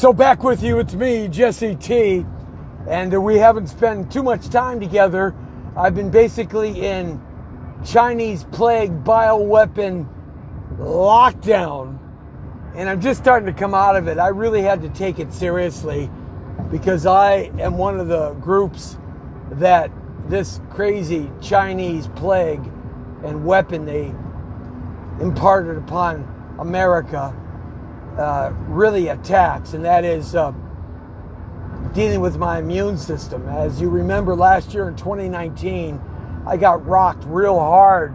So back with you, it's me, Jesse T, and uh, we haven't spent too much time together. I've been basically in Chinese plague bioweapon lockdown, and I'm just starting to come out of it. I really had to take it seriously because I am one of the groups that this crazy Chinese plague and weapon they imparted upon America uh, really attacks, and that is uh, dealing with my immune system. As you remember, last year in 2019, I got rocked real hard,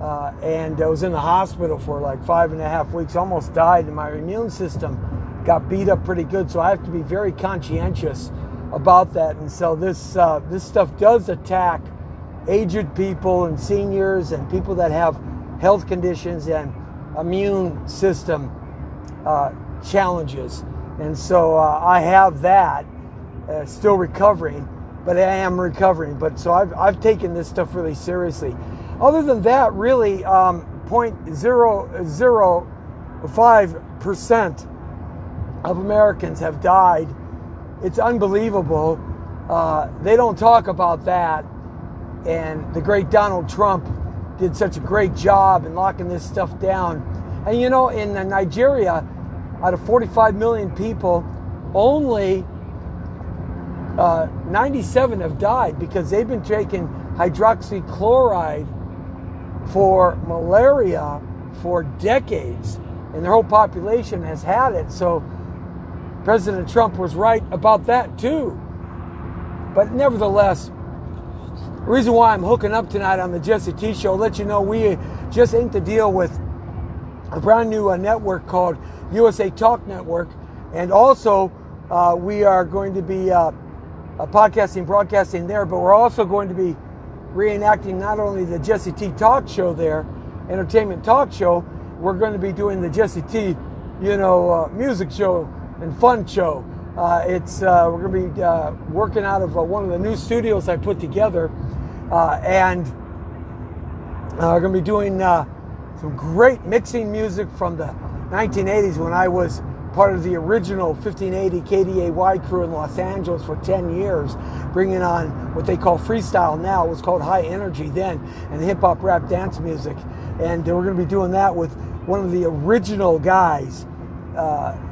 uh, and I was in the hospital for like five and a half weeks, almost died, and my immune system got beat up pretty good. So I have to be very conscientious about that. And so this uh, this stuff does attack aged people and seniors and people that have health conditions and immune system uh, challenges. And so uh, I have that, uh, still recovering, but I am recovering. But so I've, I've taken this stuff really seriously. Other than that, really, um, 0.005% of Americans have died. It's unbelievable. Uh, they don't talk about that. And the great Donald Trump did such a great job in locking this stuff down. And you know, in Nigeria, out of 45 million people, only uh, 97 have died because they've been taking hydroxychloroquine for malaria for decades, and their whole population has had it. So President Trump was right about that too. But nevertheless, the reason why I'm hooking up tonight on the Jesse T Show, let you know we just inked a deal with a brand new uh, network called USA Talk Network. And also, uh, we are going to be uh, podcasting, broadcasting there, but we're also going to be reenacting not only the Jesse T Talk Show there, entertainment talk show, we're going to be doing the Jesse T, you know, uh, music show and fun show. Uh, it's uh, we're going to be working out of one of the new studios I put together, and we're going to be doing some great mixing music from the 1980s when I was part of the original 1580 KDAY crew in Los Angeles for 10 years, bringing on what they call freestyle now. It was called high energy then, and hip hop, rap, dance music. And we're going to be doing that with one of the original guys, uh,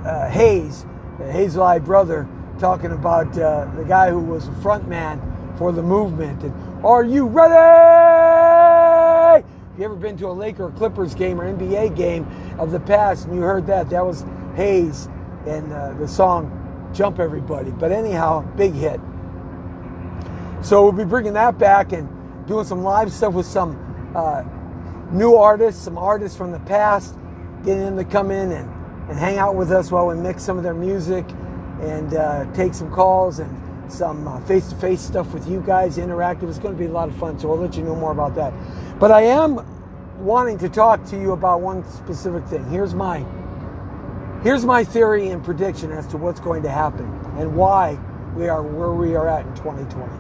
uh, Hayes, Hazel brother, talking about uh, the guy who was a front man for the movement. And are you ready? You ever been to a Laker or Clippers game or NBA game of the past and you heard that, that was Hayes and uh, the song Jump Everybody. But anyhow, big hit. So we'll be bringing that back and doing some live stuff with some uh, new artists, some artists from the past, getting them to come in and, and hang out with us while we mix some of their music and uh, take some calls and some face to face stuff with you guys, interactive. It's going to be a lot of fun, so I'll let you know more about that. But I am wanting to talk to you about one specific thing. Here's my here's my theory and prediction as to what's going to happen and why we are where we are at in 2020.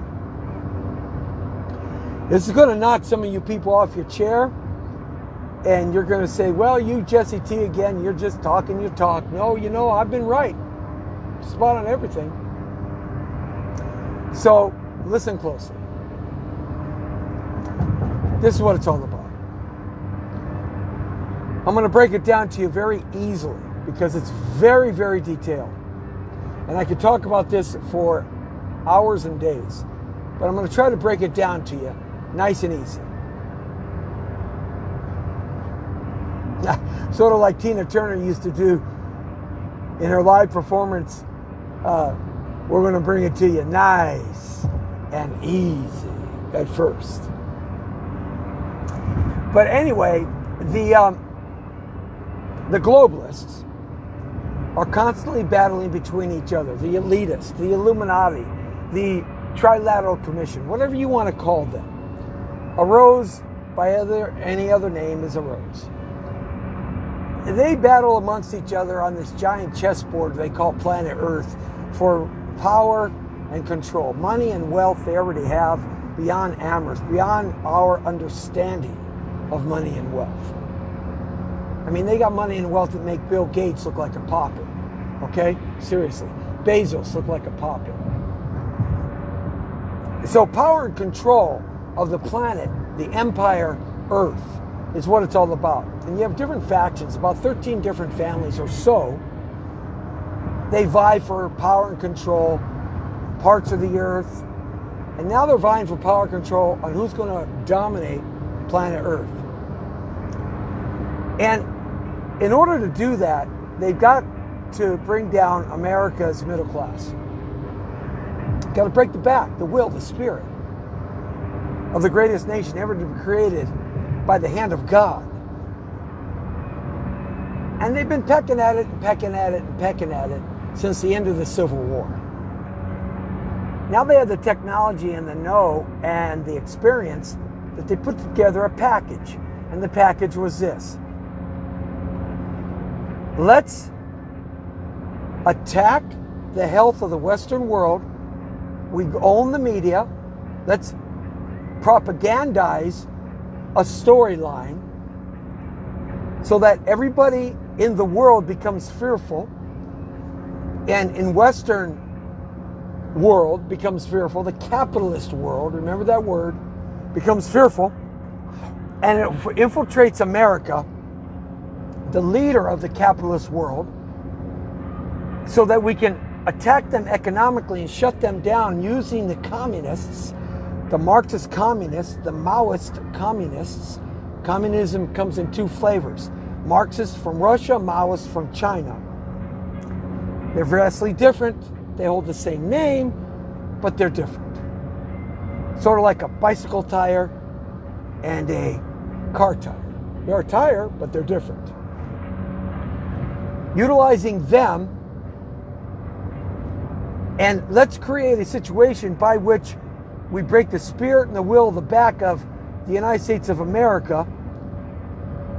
This is going to knock some of you people off your chair and you're going to say, "Well, you Jesse T again, you're just talking your talk." No, you know, I've been right. Spot on everything. So, listen closely. This is what it's all about. I'm going to break it down to you very easily because it's very, very detailed. And I could talk about this for hours and days, but I'm going to try to break it down to you nice and easy. sort of like Tina Turner used to do in her live performance. Uh, we're going to bring it to you nice and easy at first. But anyway, the um, the globalists are constantly battling between each other. The elitists, the Illuminati, the Trilateral Commission, whatever you want to call them. A rose by other any other name is a rose. They battle amongst each other on this giant chessboard they call planet Earth for power and control. Money and wealth they already have beyond Amherst, beyond our understanding of money and wealth. I mean, they got money and wealth that make Bill Gates look like a pauper. Okay? Seriously. Bezos look like a pauper. So, power and control of the planet, the empire Earth, is what it's all about. And you have different factions, about 13 different families or so. They vie for power and control parts of the Earth. And now they're vying for power and control on who's going to dominate planet Earth. And in order to do that, they've got to bring down America's middle class. Got to break the back, the will, the spirit of the greatest nation ever to be created by the hand of God. And they've been pecking at it and pecking at it and pecking at it since the end of the Civil War. Now they have the technology and the know and the experience that they put together a package. And the package was this let's attack the health of the Western world. We own the media. Let's propagandize a storyline so that everybody in the world becomes fearful and in western world becomes fearful the capitalist world remember that word becomes fearful and it infiltrates america the leader of the capitalist world so that we can attack them economically and shut them down using the communists the Marxist communists, the Maoist communists. Communism comes in two flavors Marxists from Russia, Maoists from China. They're vastly different. They hold the same name, but they're different. Sort of like a bicycle tire and a car tire. They're a tire, but they're different. Utilizing them, and let's create a situation by which we break the spirit and the will of the back of the United States of America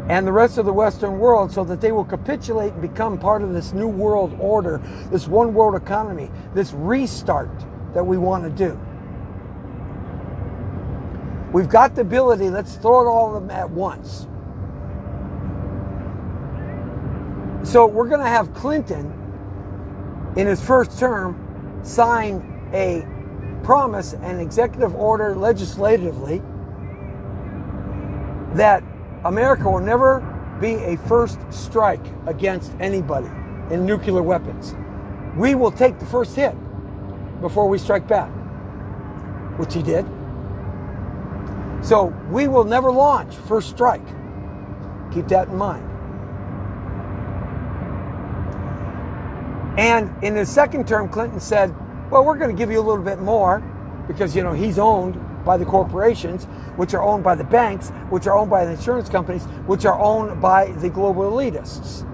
and the rest of the Western world so that they will capitulate and become part of this new world order, this one world economy, this restart that we want to do. We've got the ability, let's throw it all of them at once. So we're going to have Clinton in his first term sign a promise an executive order legislatively that America will never be a first strike against anybody in nuclear weapons. We will take the first hit before we strike back, which he did. So we will never launch first strike. Keep that in mind. And in his second term, Clinton said, well, we're going to give you a little bit more because, you know, he's owned by the corporations, which are owned by the banks, which are owned by the insurance companies, which are owned by the global elitists.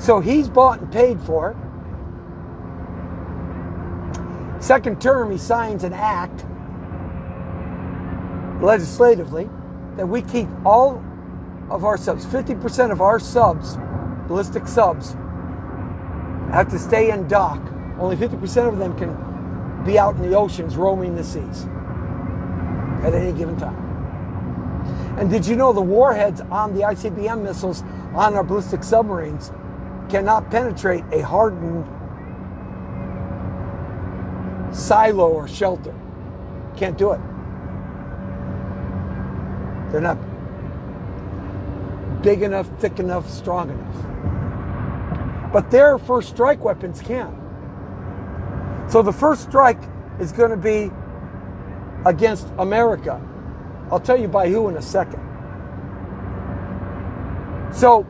So he's bought and paid for. Second term, he signs an act legislatively that we keep all of our subs, 50% of our subs, ballistic subs, have to stay in dock. Only 50% of them can be out in the oceans roaming the seas at any given time. And did you know the warheads on the ICBM missiles on our ballistic submarines cannot penetrate a hardened silo or shelter? Can't do it. They're not big enough, thick enough, strong enough. But their first strike weapons can. So the first strike is going to be against America. I'll tell you by who in a second. So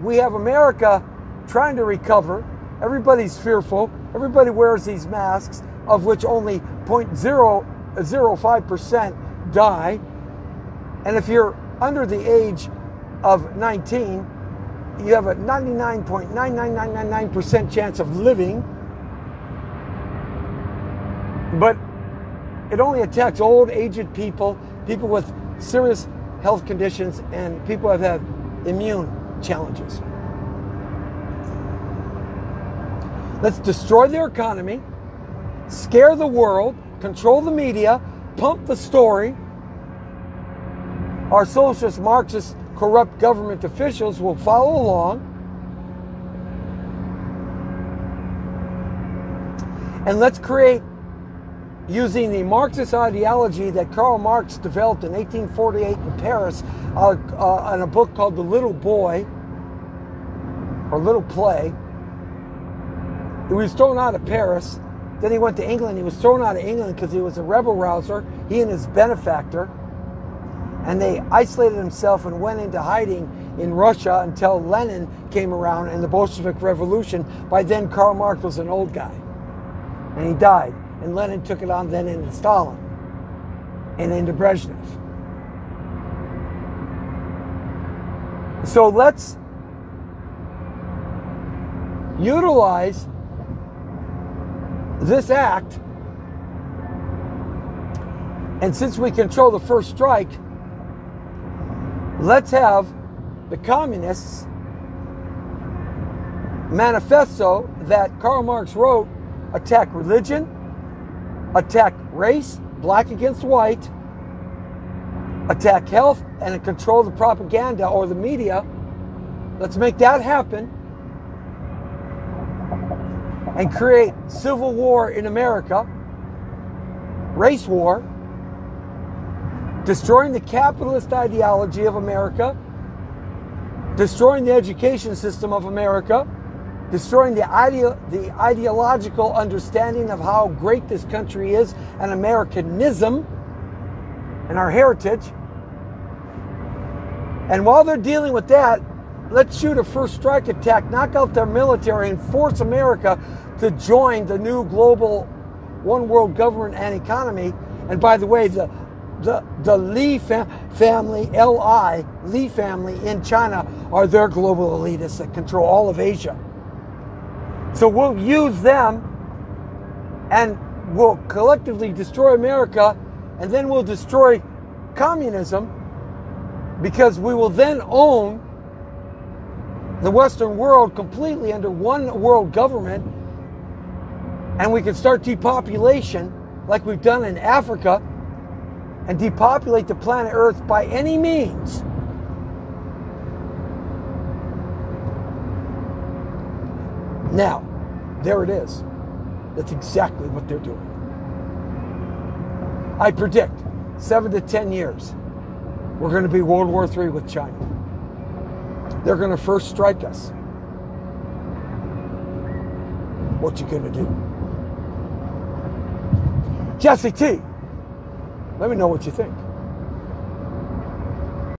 we have America trying to recover. Everybody's fearful. Everybody wears these masks, of which only 0.005% die. And if you're under the age of 19, you have a 99.99999% chance of living, but it only attacks old, aged people, people with serious health conditions, and people that have immune challenges. Let's destroy their economy, scare the world, control the media, pump the story. Our socialist Marxist corrupt government officials will follow along and let's create using the Marxist ideology that Karl Marx developed in 1848 in Paris uh, uh, in a book called The Little Boy or Little Play. He was thrown out of Paris. Then he went to England. He was thrown out of England because he was a rebel rouser, he and his benefactor. And they isolated himself and went into hiding in Russia until Lenin came around and the Bolshevik Revolution. By then, Karl Marx was an old guy. And he died and Lenin took it on then into Stalin and into Brezhnev. So let's utilize this act. And since we control the first strike, let's have the communists manifesto that Karl Marx wrote attack religion, attack race, black against white, attack health, and control the propaganda or the media. Let's make that happen. And create civil war in America, race war, destroying the capitalist ideology of America, destroying the education system of America destroying the, ideo- the ideological understanding of how great this country is and Americanism and our heritage. And while they're dealing with that, let's shoot a first strike attack, knock out their military, and force America to join the new global one world government and economy. And by the way, the the, the Li fam- family, L-I, Li family in China are their global elitists that control all of Asia. So we'll use them and we'll collectively destroy America and then we'll destroy communism because we will then own the Western world completely under one world government and we can start depopulation like we've done in Africa and depopulate the planet Earth by any means. Now, there it is. That's exactly what they're doing. I predict seven to ten years, we're going to be World War III with China. They're going to first strike us. What you going to do? Jesse T, let me know what you think.